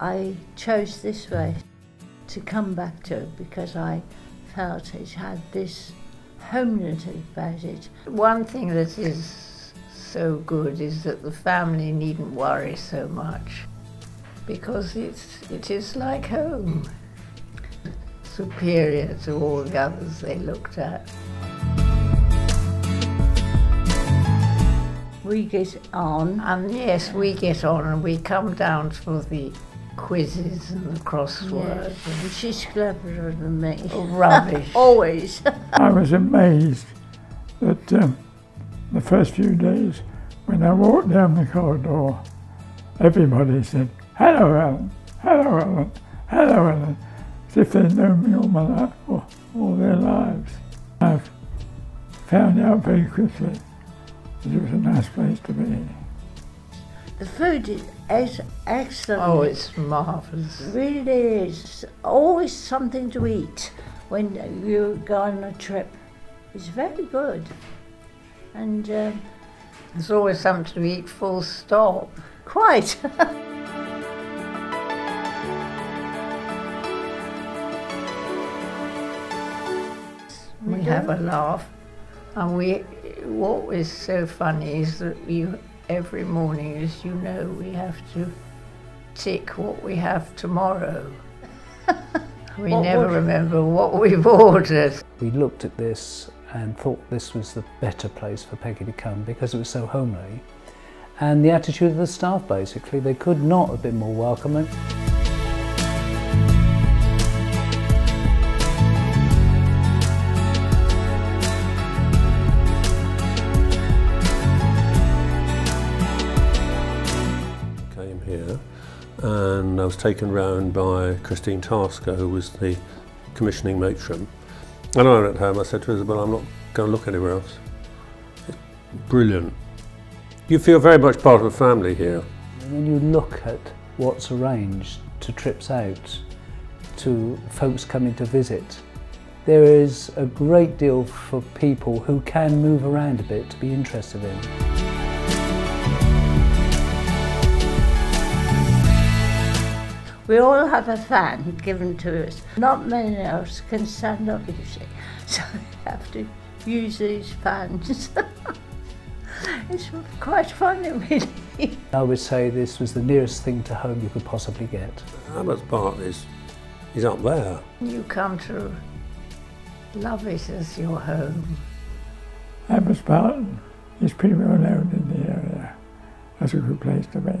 I chose this way to come back to because I felt it had this homeliness about it. One thing that is so good is that the family needn't worry so much because it's, it is like home, superior to all the others they looked at. We get on. And yes, we get on and we come down for the quizzes and the crosswords. Yes, and she's cleverer than me. Oh, rubbish. Always. I was amazed that um, the first few days when I walked down the corridor, everybody said, hello Alan, hello Alan, hello Alan, as if they'd known me all my life, all, all their lives. I've found out very quickly that it was a nice place to be. The food is ex- excellent. Oh, it's marvellous. It really is. Always something to eat when you go on a trip. It's very good. And um, There's always something to eat full stop. quite. We have a laugh. And we, what is so funny is that you, every morning, as you know, we have to tick what we have tomorrow. We What never remember what we've ordered. We looked at this and thought this was the better place for Peggy to come because it was so homely. And the attitude of the staff basically, they could not have been more welcoming. Here and I was taken round by Christine Tasker, who was the commissioning matron. And I went home, I said to Isabel, I'm not going to look anywhere else. It's brilliant. You feel very much part of a family here. When you look at what's arranged to trips out, to folks coming to visit, there is a great deal for people who can move around a bit to be interested in. We all have a fan given to us. Not many else can stand up, you see. So we have to use these fans. it's quite funny, really. I would say this was the nearest thing to home you could possibly get. Abbotts Barton is, is up there. You come to love it as your home. Abbotts Barton is pretty well known in the area as a good place to be.